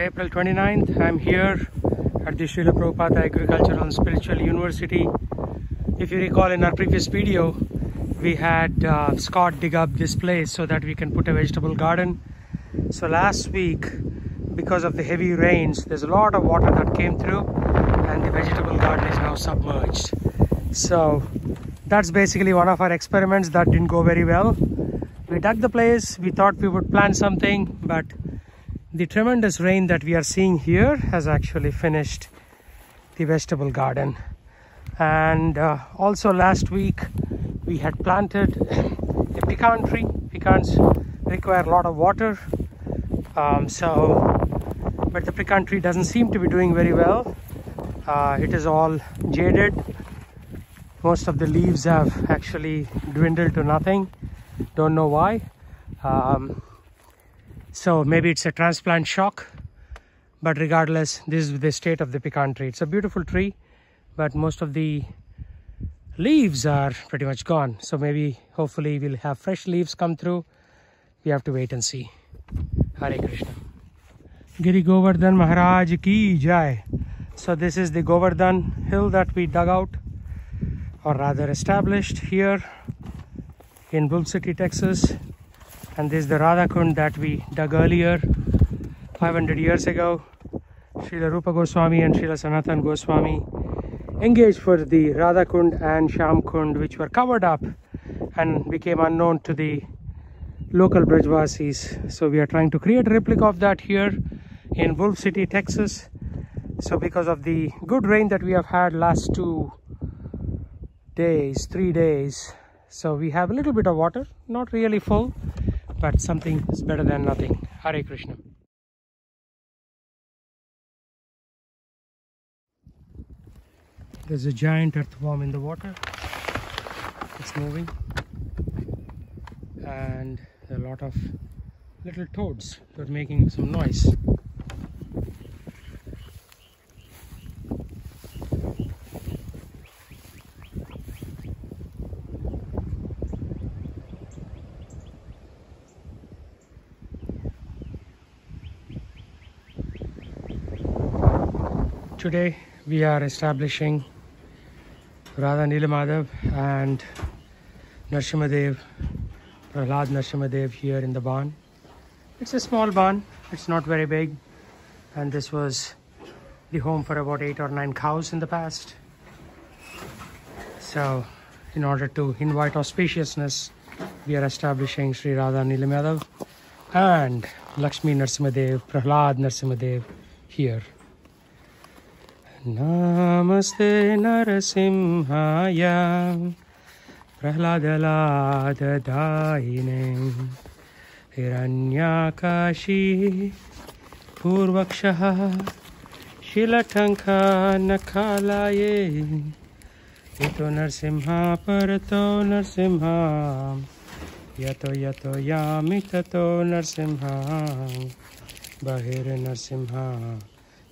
April 29th. I'm here at the Srila Prabhupada Agricultural and Spiritual University. If you recall in our previous video, we had uh, Scott dig up this place so that we can put a vegetable garden. So last week, because of the heavy rains, there's a lot of water that came through and the vegetable garden is now submerged. So that's basically one of our experiments that didn't go very well. We dug the place, we thought we would plant something, but the tremendous rain that we are seeing here has actually finished the vegetable garden. And uh, also last week we had planted a pecan tree. Pecans require a lot of water. Um, so but the pecan tree doesn't seem to be doing very well. Uh, it is all jaded. Most of the leaves have actually dwindled to nothing. Don't know why. Um, so mm-hmm. maybe it's a transplant shock, but regardless, this is the state of the pecan tree. It's a beautiful tree, but most of the leaves are pretty much gone. So maybe, hopefully we'll have fresh leaves come through. We have to wait and see. Hare Krishna. Giri Govardhan Maharaj ki jai. So this is the Govardhan hill that we dug out or rather established here in Wolfe City, Texas and this is the Radha Kund that we dug earlier 500 years ago Srila Rupa Goswami and Srila Sanatan Goswami engaged for the Radha Kund and Sham Kund which were covered up and became unknown to the local Brajvasis. So we are trying to create a replica of that here in Wolfe City, Texas. So because of the good rain that we have had last two days, three days, so we have a little bit of water, not really full, but something is better than nothing. Hare Krishna. There's a giant earthworm in the water. It's moving. And a lot of little toads that are making some noise. Today we are establishing Radha Nilamadhav and Narsimadev, Prahlad Narsimadev here in the barn. It's a small barn, it's not very big and this was the home for about eight or nine cows in the past. So in order to invite auspiciousness, we are establishing Sri Radha Nilamadhav and Lakshmi Narsimadev, Prahlad Narsimadev here. नमस्ते नरसिंहाय, प्रह्लादलाददायिने, हिरण्याकाशी, पूर्वक्षः शिलटङ्कनखालाये यतो नरसिंहा परतो नरसिंहा, यतो यतो यामि ततो नरसिंहा, बहिर्नरसिंहा।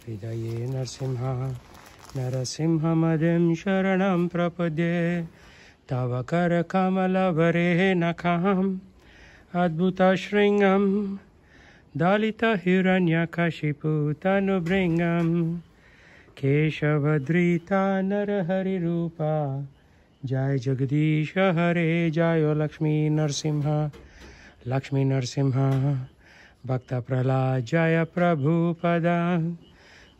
हृदये नरसिंह नरसिंहमदिं शरणं प्रपद्ये। तव करकमलवरे नखाम् अद्भुतशृङ्गं दलितहिरण्यकशिपुतनुभृङ्गं केशवधृता नरहरिरूपा जय जगदीश हरे, जय लक्ष्मी नरसिंह। लक्ष्मी नरसिंह भक्त प्रहलाद जय Prabhupada.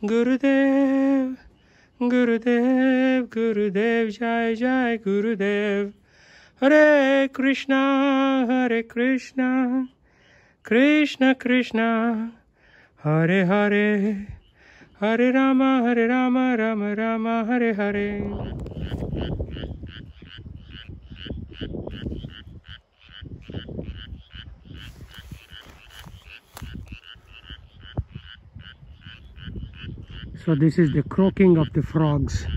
Gurudev, Gurudev, Gurudev, Jai Jai Gurudev. Hare Krishna, Hare Krishna, Krishna Krishna, Hare Hare, Hare Rama, Hare Rama, Rama Rama, Hare Hare. So this is the croaking of the frogs.